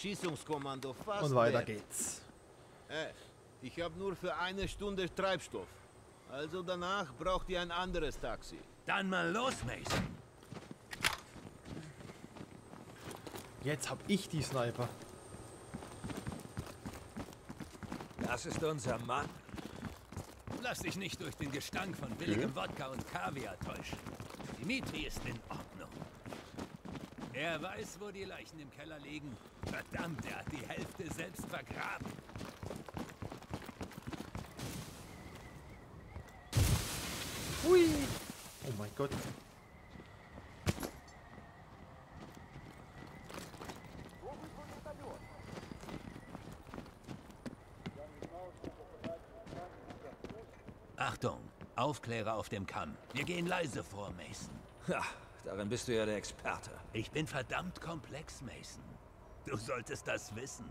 Schießungskommando fast Und weiter leer. geht's. Äh, ich habe nur für eine Stunde Treibstoff. Also danach braucht ihr ein anderes Taxi. Dann mal los, Mason. Jetzt hab ich die Sniper. Das ist unser Mann. Lass dich nicht durch den Gestank von billigem Wodka und Kaviar täuschen. Dimitri ist in Ordnung. Er weiß, wo die Leichen im Keller liegen. Verdammt, er hat die Hälfte selbst vergraben. Hui! Oh mein Gott. Achtung, Aufklärer auf dem Kamm. Wir gehen leise vor, Mason. Ha, darin bist du ja der Experte. Ich bin verdammt komplex, Mason. Du solltest das wissen.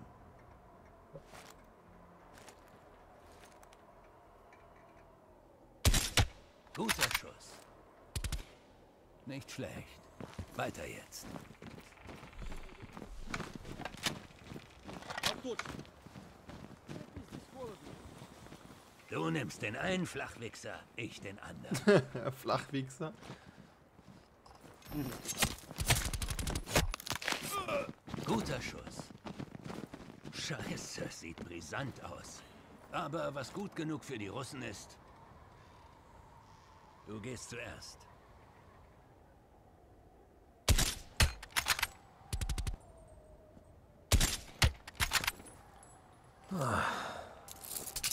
Guter Schuss. Nicht schlecht. Weiter jetzt. Du nimmst den einen Flachwichser, ich den anderen. Flachwichser. Guter Schuss. Scheiße, sieht brisant aus. Aber was gut genug für die Russen ist. Du gehst zuerst.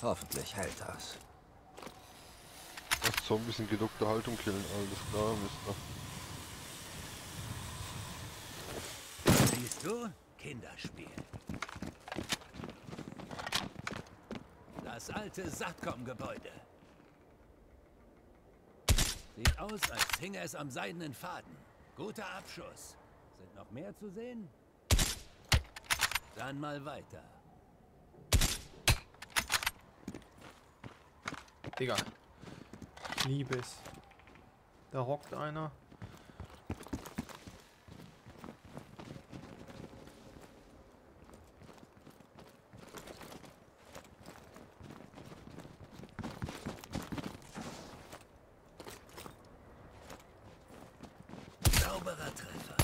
Hoffentlich hält das. Das Zombies in geduckter Haltung killen, alles klar, Mister. Siehst du? Kinderspiel. Das alte Satcom-Gebäude. Sieht aus, als hinge es am seidenen Faden. Guter Abschuss. Sind noch mehr zu sehen? Dann mal weiter. Digga. Ich liebe es. Da hockt einer. Sauberer Treffer.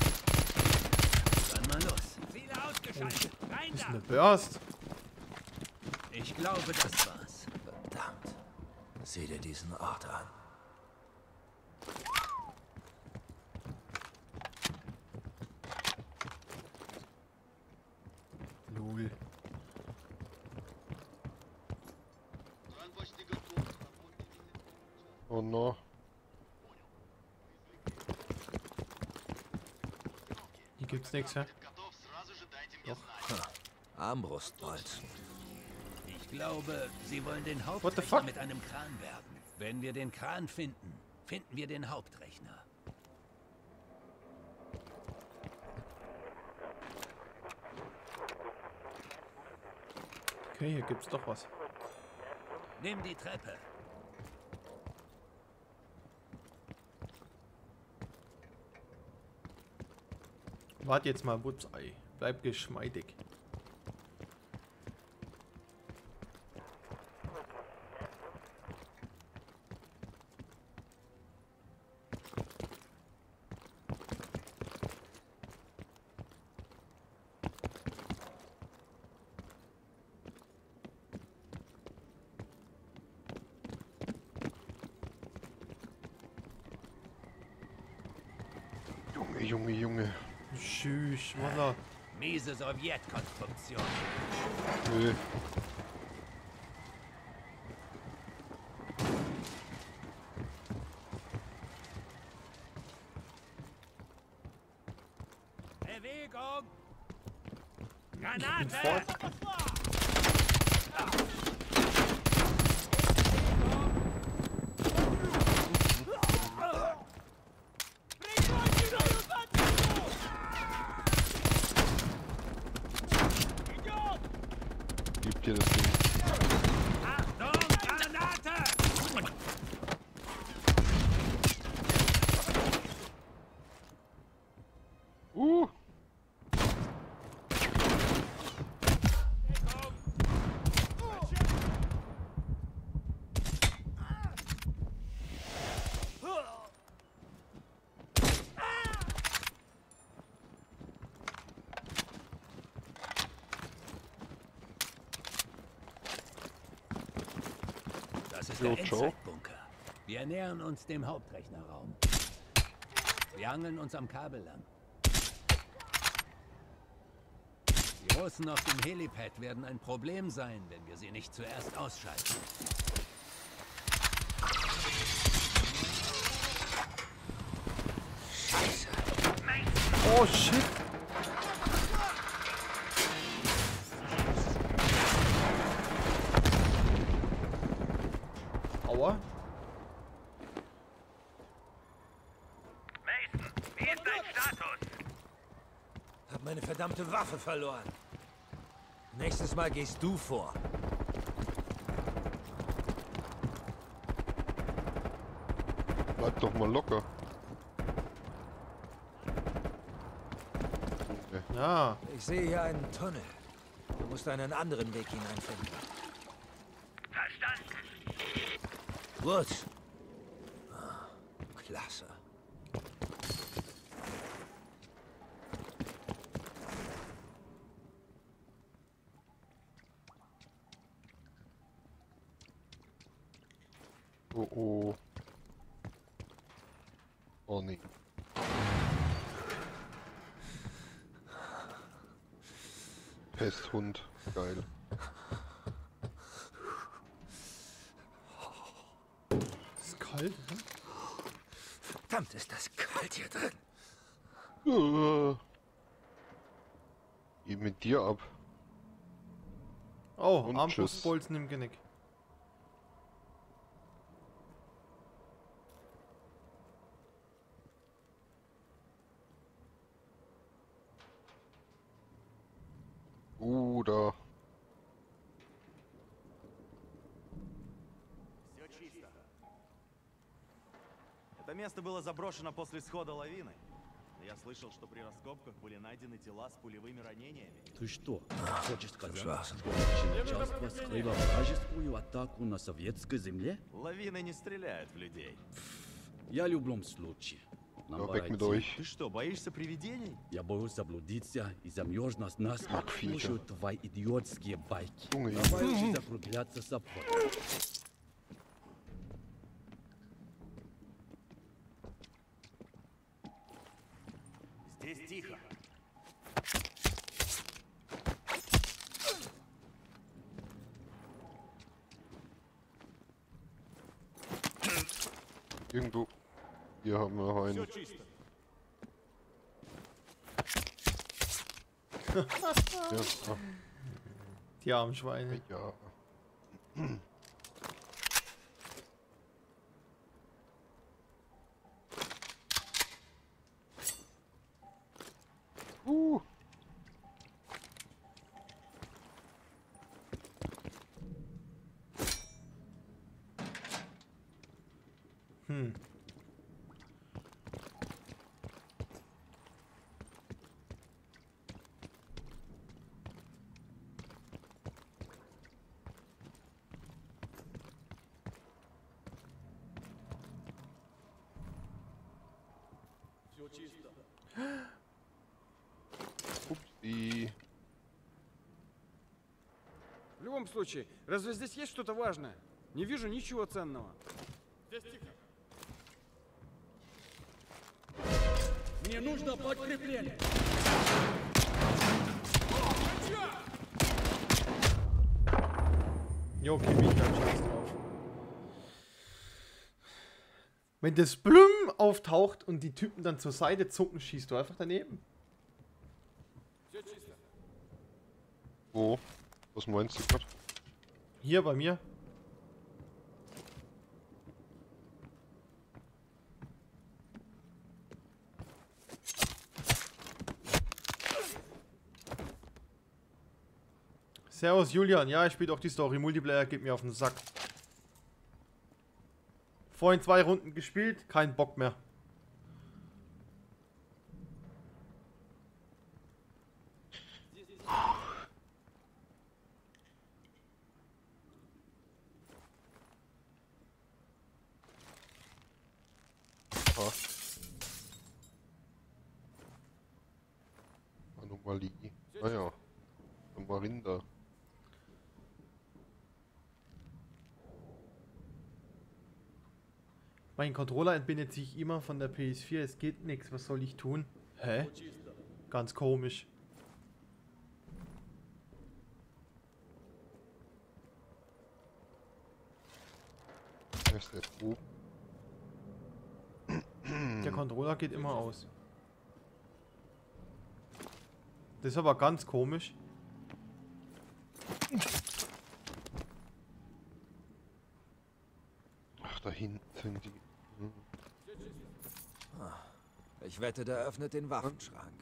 Dann mal los. Viele ausgeschaltet. Rein Ist da. eine Burst. Ich glaube, das war's. Verdammt. Sieh dir diesen Ort an. Gibt's nichts, ja? Armbrustbolzen. Ich glaube, sie wollen den What the Hauptrechner fuck? mit einem Kran werfen. Wenn wir den Kran finden, finden wir den Hauptrechner. Okay, hier gibt's doch was. Nimm die Treppe. Wart jetzt mal, Wutzei. Bleib geschmeidig. Junge, Junge, Junge. Tschüss, Wallah. Miese Sowjetkonstruktion. Nö. Gib dir das Ding. Achtung, Granate! Uh! Das ist Jo, der ciao. Endzeitbunker. Wir nähern uns dem Hauptrechnerraum. Wir hangeln uns am Kabel lang. Die Russen auf dem Helipad werden ein Problem sein, wenn wir sie nicht zuerst ausschalten. Oh shit! Waffe verloren. Nächstes Mal gehst du vor. Bleib doch mal locker. Okay. Ja. Ich sehe hier einen Tunnel. Du musst einen anderen Weg hineinfinden. Verstanden. Gut. Ah, Klasse. Oh oh. Oh nee. Pesthund. Geil. Ist kalt, ne? Verdammt, ist das kalt hier drin. Äh. Geh mit dir ab. Oh, Und Armbrustbolzen im Genick. Uh, da. Это место было заброшено после схода лавины. Я слышал, что при раскопках были найдены тела с пулевыми ранениями. Ты что, хочешь сказать, что начальство скрыло вражескую атаку на советской земле? Лавины не стреляют в людей. Я в любом случае. Нам пора идти. Ты что, боишься привидений? Я боюсь заблудиться и замерз нас насмерть. Фига. Слушаю твои идиотские байки. Давай закругляться с обходом. Ja, Die armen Schweine. ja. Upsi. В любом случае, разве здесь есть что-то важное? Не вижу ничего ценного. Здесь тихо. Мне нужно подкрепление. Jo, okay, bin ich Wenn das Blum auftaucht und die Typen dann zur Seite zucken, schießt du einfach daneben. Wo? Was meinst du gerade? Hier bei mir. Servus Julian, ja, ich spiele auch die Story. Multiplayer geht mir auf den Sack. Vorhin zwei Runden gespielt, kein Bock mehr. Ah. Anomalie. Naja. Marinder. Mein Controller entbindet sich immer von der PS4. Es geht nichts. Was soll ich tun? Hä? Ganz komisch. Er der Controller geht immer aus. Das ist aber ganz komisch. Ach, da hinten sind die. Ich wette, der öffnet den Waffenschrank.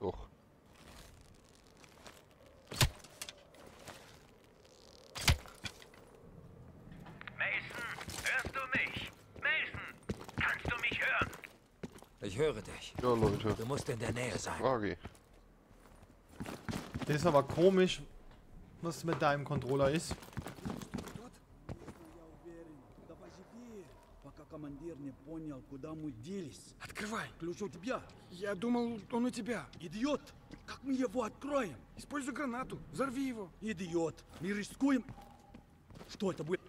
Doch. Mason, hörst du mich? Mason, kannst du mich hören? Ich höre dich. Ja, Leute. Du musst in der Nähe sein. Frage. Das ist aber komisch, was mit deinem Controller ist. Ключ у тебя. Я думал, он у тебя. Идиот! Как мы его откроем? Используй гранату. Взорви его. Идиот! Мы рискуем. Что это будет?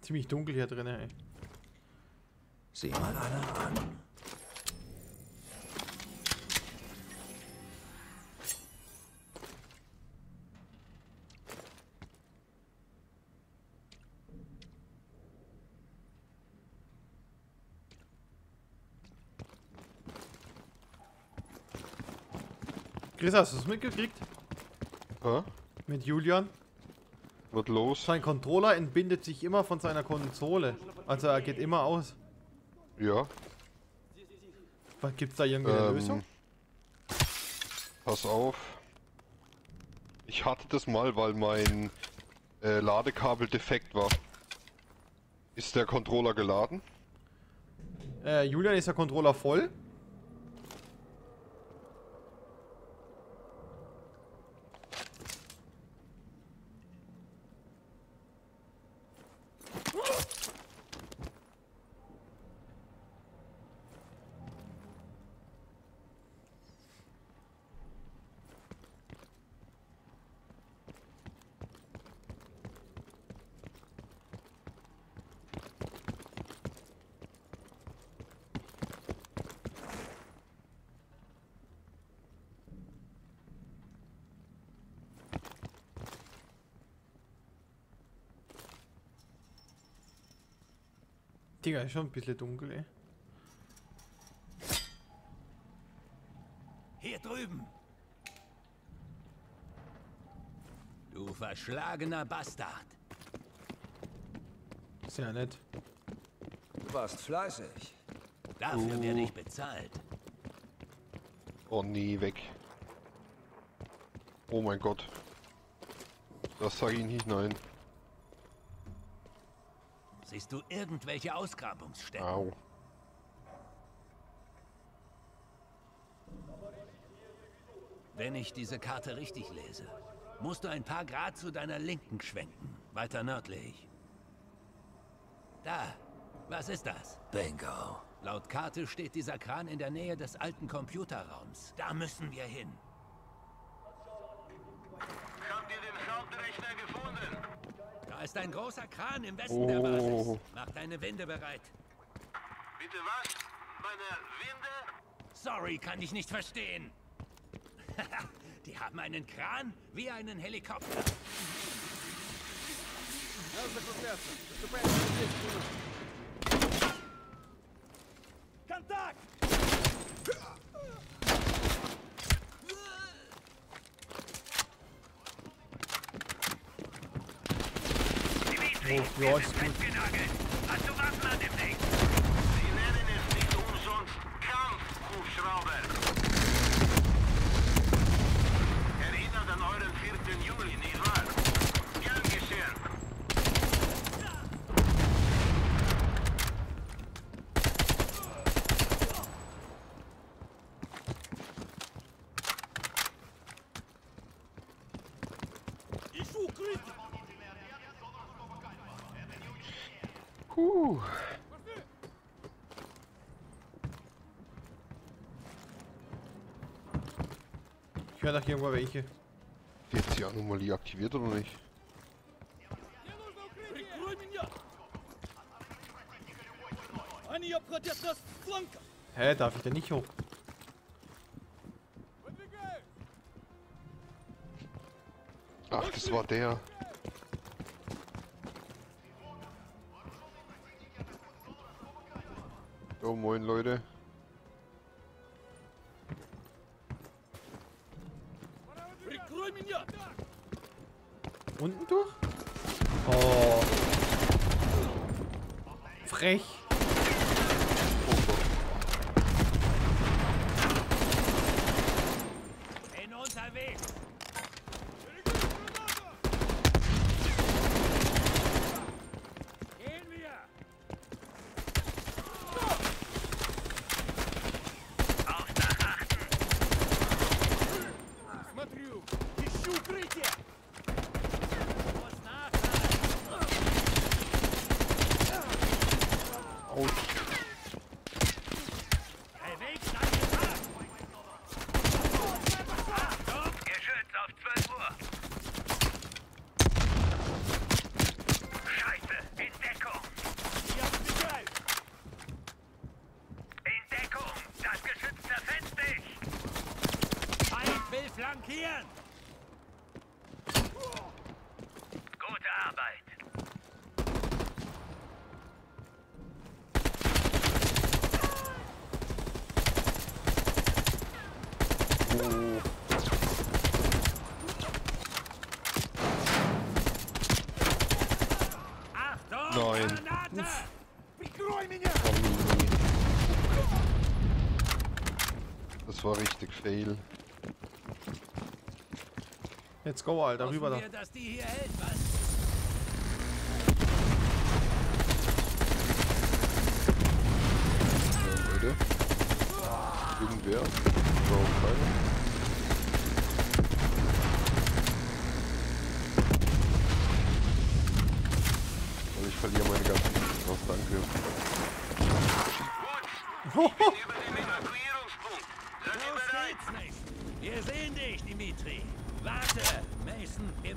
Ziemlich dunkel hier drin, ey. Sieh mal einer an. Chris, hast du es mitgekriegt? Hä? Mit Julian? Wird los? Sein Controller entbindet sich immer von seiner Konsole. Also er geht immer aus. Ja. Was gibt's da irgendeine Ähm, Lösung? Pass auf. Ich hatte das mal, weil mein äh, Ladekabel defekt war. Ist der Controller geladen? Äh, Julian, ist der Controller voll? Digga, ist schon ein bisschen dunkel, ey. Hier drüben. Du verschlagener Bastard. Ist ja nett. Du warst fleißig. Dafür Oh. werde ich bezahlt. Oh nee, weg. Oh mein Gott. Das sage ich nicht nein. Siehst du irgendwelche Ausgrabungsstätten? Au. Wenn ich diese Karte richtig lese, musst du ein paar Grad zu deiner Linken schwenken. Weiter nördlich. Da. Was ist das? Bingo. Laut Karte steht dieser Kran in der Nähe des alten Computerraums. Da müssen wir hin. Habt ihr den Hauptrechner gefunden? Da ist ein großer Kran im Westen oh. der Basis. Mach deine Winde bereit. Bitte was? Meine Winde? Sorry, kann ich nicht verstehen. Die haben einen Kran wie einen Helikopter. Kontakt! Oh, ja, ist gut. Hast du Waffen an dem Ding? Sie nennen es nicht umsonst Kampfhubschrauber. Erinnert an euren 4. Juli, nicht wahr? Gern geschehen. Puh. Ich höre doch irgendwo welche. Die hat die Anomalie aktiviert oder nicht? Hä, darf ich denn nicht hoch? Ach, das war der. Moin Leute. Unten durch? Oh. Frech. Nein. Das war richtig fail. Jetzt go, Alter, rüber da. Äh, Leute. Irgendwer. Warum keine?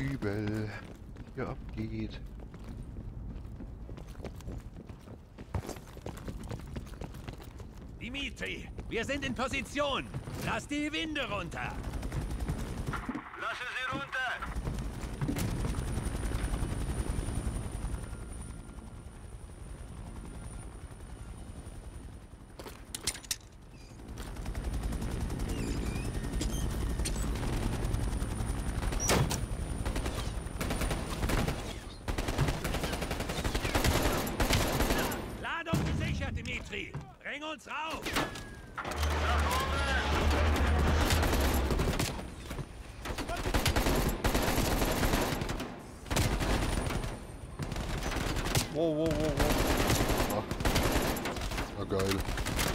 übel hier abgeht. Dimitri, wir sind in Position. Lass die Winde runter. Whoa, whoa, whoa, whoa. Oh. Oh, ah. Ah, geil.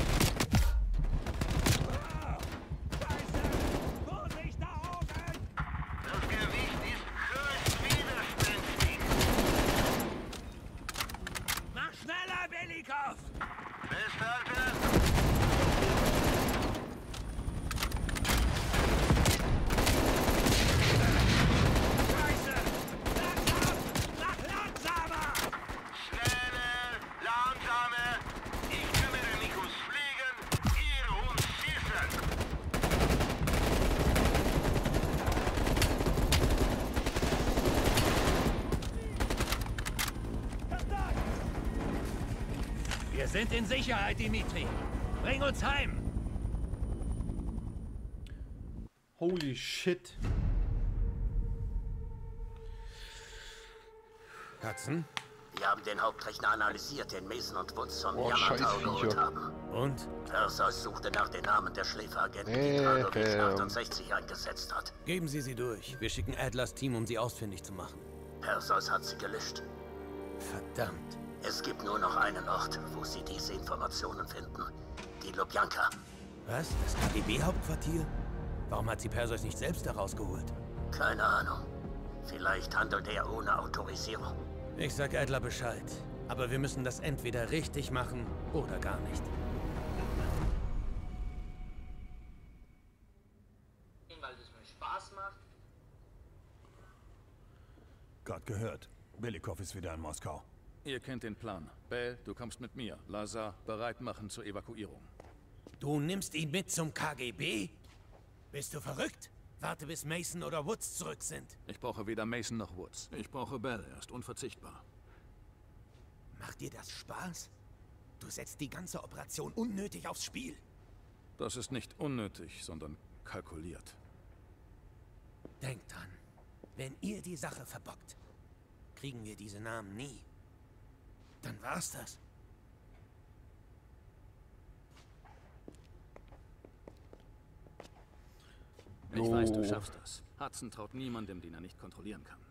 sind in Sicherheit, Dimitri. Bring uns heim. Holy shit. Katzen? Wir haben den Hauptrechner analysiert, den Mason und Woods vom oh, Yamata geholt haben. Und? Perseus suchte nach den Namen der Schläferagenten, die Kradovich 68 eingesetzt hat. Geben Sie sie durch. Wir schicken Adlers Team, um sie ausfindig zu machen. Perseus hat sie gelöscht. Verdammt. Es gibt nur noch einen Ort, wo sie diese Informationen finden. Die Lubjanka. Was? Das KGB-Hauptquartier? Warum hat sie Perseus nicht selbst herausgeholt? Keine Ahnung. Vielleicht handelt er ohne Autorisierung. Ich sag Adler Bescheid. Aber wir müssen das entweder richtig machen oder gar nicht. Weil es mir Spaß macht. Gerade gehört. Belikov ist wieder in Moskau. Ihr kennt den Plan. Bell, du kommst mit mir. Lazar, bereit machen zur Evakuierung. Du nimmst ihn mit zum KGB? Bist du verrückt? Warte, bis Mason oder Woods zurück sind. Ich brauche weder Mason noch Woods. Ich brauche Bell, er ist unverzichtbar. Macht dir das Spaß? Du setzt die ganze Operation unnötig aufs Spiel. Das ist nicht unnötig, sondern kalkuliert. Denkt dran, wenn ihr die Sache verbockt, kriegen wir diese Namen nie. Dann war's das. Ich weiß, du schaffst das. Hudson traut niemandem, den er nicht kontrollieren kann.